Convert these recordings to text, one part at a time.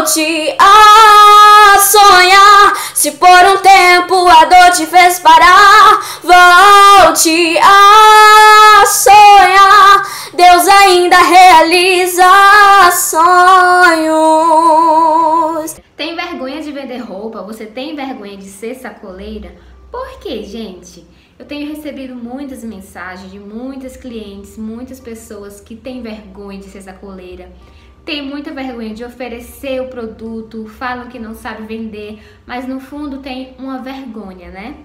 Volte a sonhar. Se por um tempo a dor te fez parar, volte a sonhar. Deus ainda realiza sonhos. Tem vergonha de vender roupa? Você tem vergonha de ser sacoleira? Por quê, gente? Eu tenho recebido muitas mensagens de muitas clientes, muitas pessoas que têm vergonha de ser sacoleira, tem muita vergonha de oferecer o produto, falam que não sabe vender, mas no fundo tem uma vergonha, né?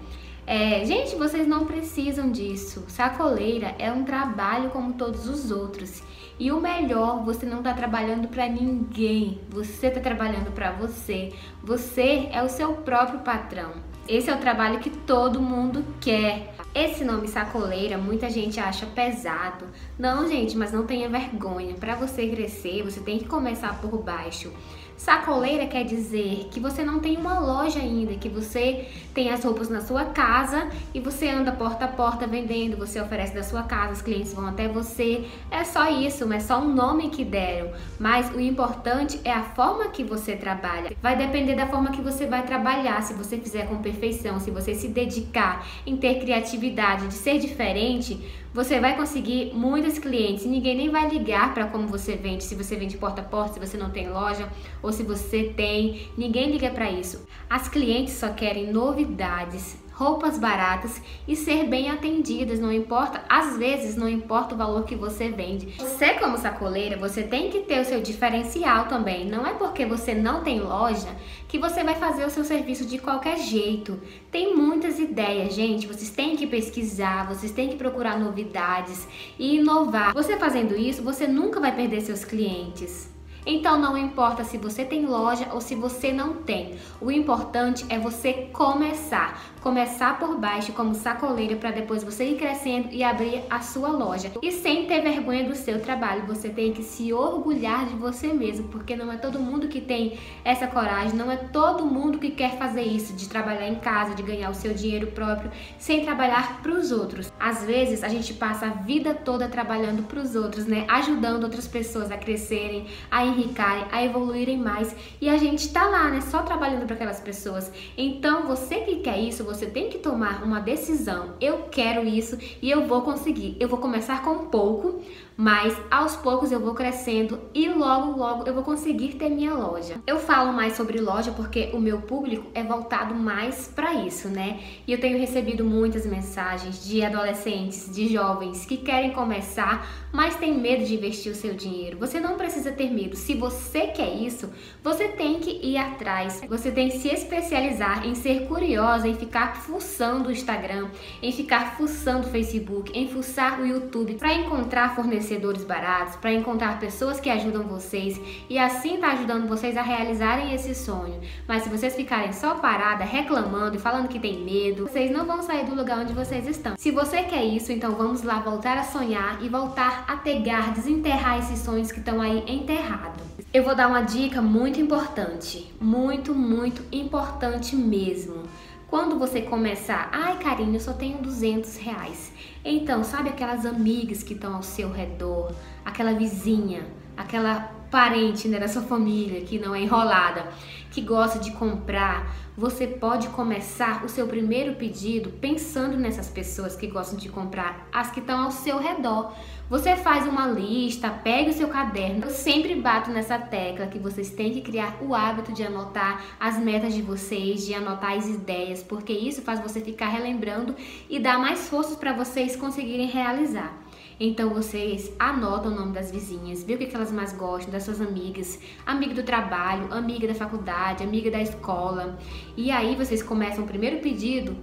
É, gente, vocês não precisam disso. Sacoleira é um trabalho como todos os outros. E o melhor, você não está trabalhando para ninguém. Você está trabalhando para você. Você é o seu próprio patrão. Esse é o trabalho que todo mundo quer. Esse nome sacoleira, muita gente acha pesado. Não, gente, mas não tenha vergonha. Para você crescer, você tem que começar por baixo. Sacoleira quer dizer que você não tem uma loja ainda, que você tem as roupas na sua casa e você anda porta a porta vendendo, você oferece da sua casa, os clientes vão até você. É só isso, é só um nome que deram. Mas o importante é a forma que você trabalha. Vai depender da forma que você vai trabalhar. Se você fizer com perfeição, se você se dedicar em ter criatividade, de ser diferente, você vai conseguir muitos clientes. Ninguém nem vai ligar para como você vende, se você vende porta a porta, se você não tem loja ou se você tem. Ninguém liga para isso. As clientes só querem novidades, roupas baratas e ser bem atendidas, não importa, às vezes não importa o valor que você vende. Você como sacoleira, você tem que ter o seu diferencial também. Não é porque você não tem loja que você vai fazer o seu serviço de qualquer jeito. Tem muitas ideias, gente, vocês têm que pesquisar, vocês têm que procurar novidades e inovar. Você fazendo isso, você nunca vai perder seus clientes. Então não importa se você tem loja ou se você não tem. O importante é você começar. Começar por baixo como sacoleira para depois você ir crescendo e abrir a sua loja. E sem ter vergonha do seu trabalho, você tem que se orgulhar de você mesmo, porque não é todo mundo que tem essa coragem, não é todo mundo que quer fazer isso, de trabalhar em casa, de ganhar o seu dinheiro próprio, sem trabalhar para os outros. Às vezes a gente passa a vida toda trabalhando para os outros, né? Ajudando outras pessoas a crescerem, a enricarem, a evoluírem mais. E a gente tá lá, né? Só trabalhando para aquelas pessoas. Então, você que quer isso, você tem que tomar uma decisão. Eu quero isso e eu vou conseguir. Eu vou começar com pouco, mas aos poucos eu vou crescendo e logo, logo eu vou conseguir ter minha loja. Eu falo mais sobre loja porque o meu público é voltado mais para isso, né? E eu tenho recebido muitas mensagens de adolescentes, de jovens que querem começar, mas tem medo de investir o seu dinheiro. Você não precisa ter medo. Se você quer isso, você tem que ir atrás. Você tem que se especializar em ser curiosa, em ficar fuçando o Instagram, em ficar fuçando o Facebook, em fuçar o YouTube para encontrar fornecedores fornecedores baratos, para encontrar pessoas que ajudam vocês e assim tá ajudando vocês a realizarem esse sonho. Mas se vocês ficarem só parada, reclamando e falando que tem medo, vocês não vão sair do lugar onde vocês estão. Se você quer isso, então vamos lá voltar a sonhar e voltar a pegar, desenterrar esses sonhos que estão aí enterrados. Eu vou dar uma dica muito importante, muito, muito importante mesmo. Quando você começar, ai Karine, eu só tenho 200 reais. Então, sabe aquelas amigas que estão ao seu redor, aquela vizinha, aquela parente né, da sua família que não é enrolada, que gosta de comprar, você pode começar o seu primeiro pedido pensando nessas pessoas que gostam de comprar, as que estão ao seu redor. Você faz uma lista, pega o seu caderno. Eu sempre bato nessa tecla que vocês têm que criar o hábito de anotar as metas de vocês, de anotar as ideias, porque isso faz você ficar relembrando e dá mais forças para vocês conseguirem realizar. Então vocês anotam o nome das vizinhas, vê o que elas mais gostam, das suas amigas, amiga do trabalho, amiga da faculdade, amiga da escola. E aí vocês começam o primeiro pedido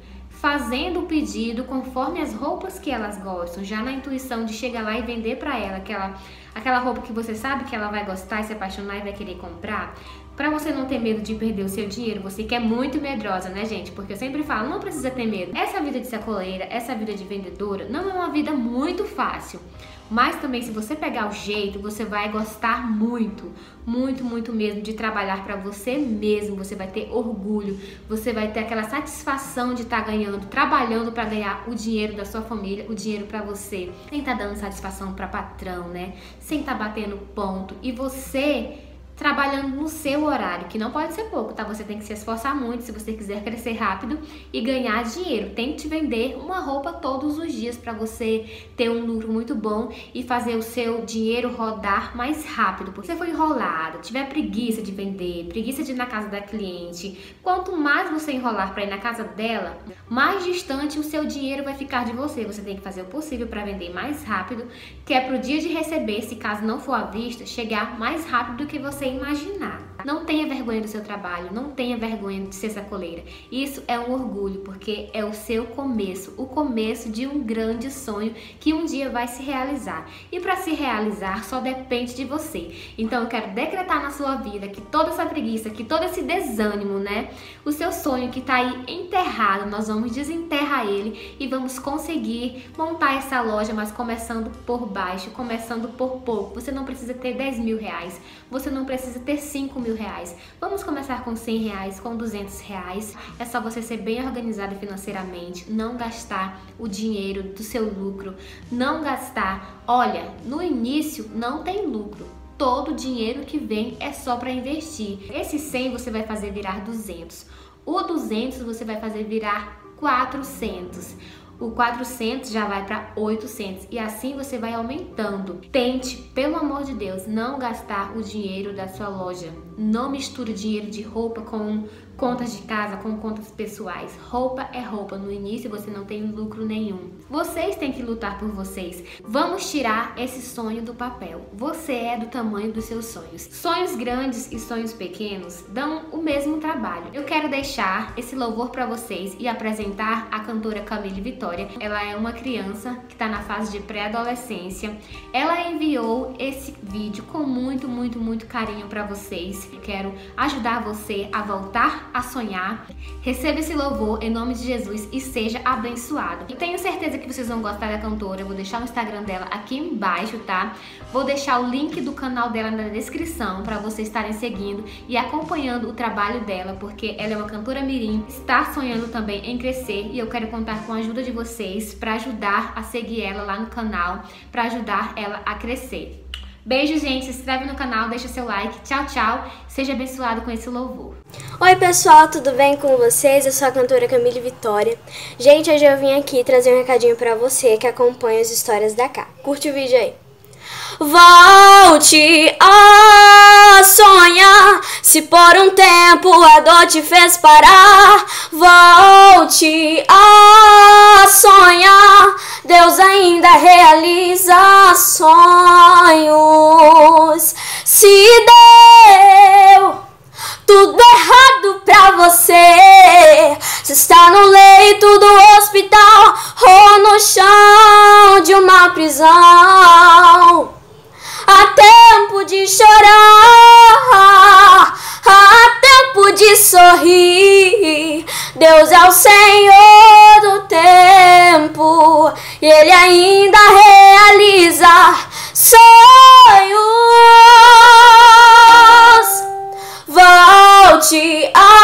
fazendo o pedido conforme as roupas que elas gostam, já na intuição de chegar lá e vender para ela aquela, aquela roupa que você sabe que ela vai gostar e se apaixonar e vai querer comprar. Para você não ter medo de perder o seu dinheiro, você que é muito medrosa, né, gente? Porque eu sempre falo, não precisa ter medo. Essa vida de sacoleira, essa vida de vendedora, não é uma vida muito fácil. Mas também, se você pegar o jeito, você vai gostar muito, muito, muito mesmo de trabalhar para você mesmo. Você vai ter orgulho, você vai ter aquela satisfação de estar tá ganhando, trabalhando para ganhar o dinheiro da sua família, o dinheiro para você, sem estar tá dando satisfação para patrão, né? Sem estar tá batendo ponto. E você trabalhando no seu horário, que não pode ser pouco, tá? Você tem que se esforçar muito se você quiser crescer rápido e ganhar dinheiro. Tente vender uma roupa todos os dias para você ter um lucro muito bom e fazer o seu dinheiro rodar mais rápido. Porque você foi enrolado, tiver preguiça de vender, preguiça de ir na casa da cliente, quanto mais você enrolar para ir na casa dela, mais distante o seu dinheiro vai ficar de você. Você tem que fazer o possível para vender mais rápido, que é pro dia de receber, se caso não for à vista, chegar mais rápido do que você imaginar. Não tenha vergonha do seu trabalho, não tenha vergonha de ser sacoleira. Isso é um orgulho, porque é o seu começo, o começo de um grande sonho que um dia vai se realizar. E para se realizar só depende de você. Então eu quero decretar na sua vida que toda essa preguiça, que todo esse desânimo, né? O seu sonho que tá aí enterrado, nós vamos desenterrar ele e vamos conseguir montar essa loja, mas começando por baixo, começando por pouco. Você não precisa ter 10 mil reais, você não precisa ter 5 mil reais. Vamos começar com 100 reais, com 200 reais. É só você ser bem organizado financeiramente, não gastar o dinheiro do seu lucro, não gastar. Olha, no início não tem lucro. Todo o dinheiro que vem é só para investir. Esse 100 você vai fazer virar 200. O 200 você vai fazer virar 400 o 400 já vai para 800 e assim você vai aumentando. Tente, pelo amor de Deus, não gastar o dinheiro da sua loja. Não misture dinheiro de roupa com contas de casa, com contas pessoais. Roupa é roupa. No início você não tem lucro nenhum. Vocês têm que lutar por vocês. Vamos tirar esse sonho do papel. Você é do tamanho dos seus sonhos. Sonhos grandes e sonhos pequenos dão o mesmo trabalho. Eu quero deixar esse louvor para vocês e apresentar a cantora Camille Vitória. Ela é uma criança que está na fase de pré-adolescência. Ela enviou esse vídeo com muito, muito, muito carinho para vocês. Eu quero ajudar você a voltar a sonhar. Receba esse louvor em nome de Jesus e seja abençoado. Eu tenho certeza que vocês vão gostar da cantora. Eu vou deixar o Instagram dela aqui embaixo, tá? Vou deixar o link do canal dela na descrição para vocês estarem seguindo e acompanhando o trabalho dela, porque ela é uma cantora mirim, está sonhando também em crescer e eu quero contar com a ajuda de vocês para ajudar a seguir ela lá no canal, para ajudar ela a crescer. Beijo, gente. Se inscreve no canal, deixa seu like. Tchau, tchau. Seja abençoado com esse louvor. Oi, pessoal, tudo bem com vocês? Eu sou a cantora Camille Vitória. Gente, hoje eu vim aqui trazer um recadinho para você que acompanha as histórias da Cá. Curte o vídeo aí. Volte sonhar. Se por um tempo a dor te fez parar, volte a sonhar. Deus ainda realiza sonhos. Se deu tudo errado pra você, se está no leito do hospital Deus é o Senhor do tempo e Ele ainda realiza sonhos. Volte a